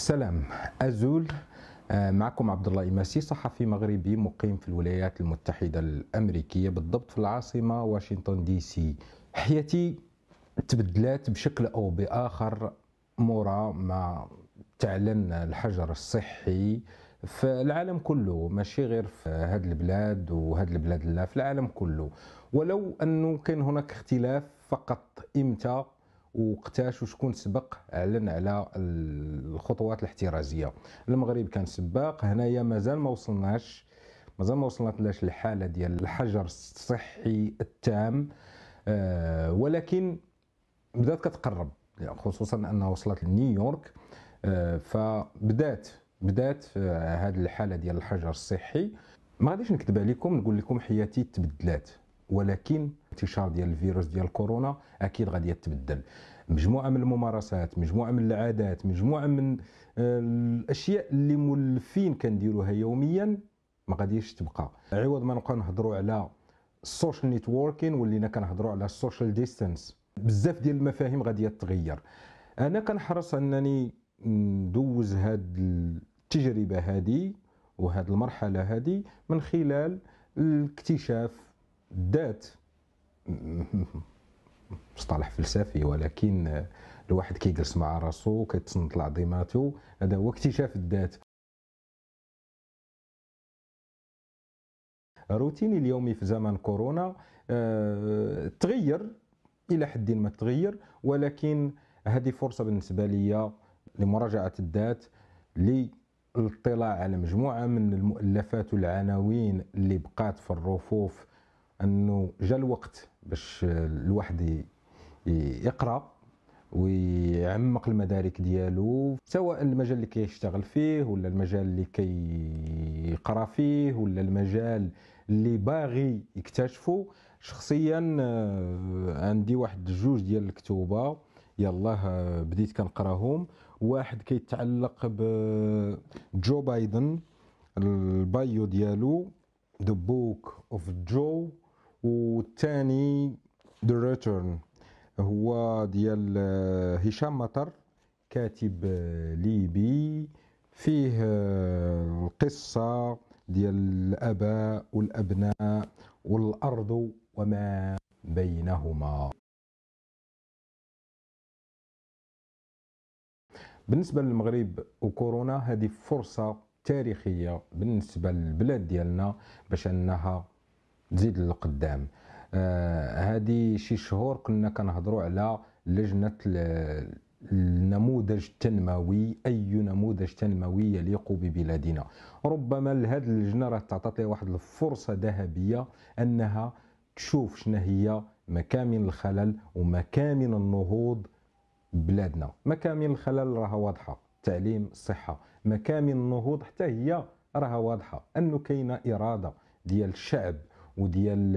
السلام. أزول آه، معكم عبد الله إماسي صحفي مغربي مقيم في الولايات المتحدة الأمريكية بالضبط في العاصمة واشنطن دي سي. حياتي تبدلات بشكل أو بآخر مورا ما تعلن الحجر الصحي في العالم كله ماشي غير في هذه البلاد وهذه البلاد لا في العالم كله. ولو أنه كان هناك اختلاف فقط إمتى وقتاش وشكون سبق اعلن على الخطوات الاحترازية. المغرب كان سباق هنايا مازال ما وصلناش مازال ما وصلناش للحالة ديال الحجر الصحي التام. آه ولكن بدات كتقرب خصوصا أنها وصلت لنيويورك. آه فبدات بدات هذه الحالة ديال الحجر الصحي. ما غاديش نكذب عليكم نقول لكم حياتي تبدلات. ولكن انتشار ديال الفيروس ديال كورونا أكيد غادي يتبدل. مجموعة من الممارسات مجموعة من العادات مجموعة من آه، الأشياء اللي مولفين كنديروها يوميا ما غاديش تبقى. عوض ما نبقاو نهضروا على السوشيال networking ولينا كنهضروا على ال social distance بزاف ديال المفاهيم غادي تتغير. أنا كنحرص أنني ندوز هاد التجربة هذه وهاد المرحلة هذه من خلال الاكتشاف الذات مصطلح فلسفي ولكن الواحد كيجلس مع راسو كيتصنت لعظيماته هذا هو اكتشاف الذات. روتيني اليومي في زمن كورونا أه تغير إلى حد ما تغير ولكن هذه فرصة بالنسبة لي لمراجعة الذات للاطلاع على مجموعة من المؤلفات والعناوين اللي بقات في الرفوف. أنه جا الوقت باش الواحد يقرأ ويعمق المدارك ديالو سواء المجال اللي كيشتغل فيه ولا المجال اللي كيقرأ فيه ولا المجال اللي باغي يكتشفه شخصيا آه، عندي واحد جوج ديال الكتوبة يلاه بديت كنقراهم. واحد كيتعلق بجو بايدن ال bio ديالو the book of Joe والثاني The Return هو ديال آه، هشام مطر كاتب آه، ليبي. فيه آه، القصة ديال الآباء والأبناء والأرض وما بينهما. بالنسبة للمغرب وكورونا هذه فرصة تاريخية بالنسبة للبلاد ديالنا باش أنها تزيد للقدام. آه هذه شي شهور كنا كنهضروا على لجنة النموذج التنموي أي نموذج تنموي يليق ببلادنا. ربما لهذه اللجنة راه تعطات واحد الفرصة ذهبية أنها تشوف شنو هي مكامن الخلل ومكامن النهوض بلادنا. مكامن الخلل راها واضحة التعليم الصحه مكامن النهوض حتى هي راها واضحة أنه كاينة إرادة ديال الشعب وديال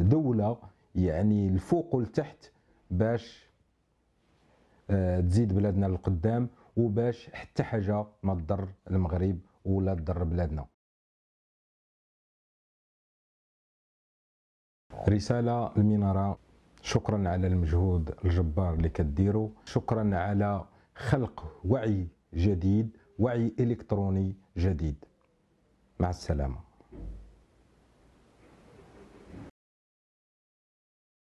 الدولة يعني الفوق والتحت باش آه، تزيد بلادنا للقدام وباش حتى حاجة ما تضر المغرب ولا تضر بلادنا. رسالة المناره شكرا على المجهود الجبار اللي كديروا. شكرا على خلق وعي جديد وعي إلكتروني جديد. مع السلامة.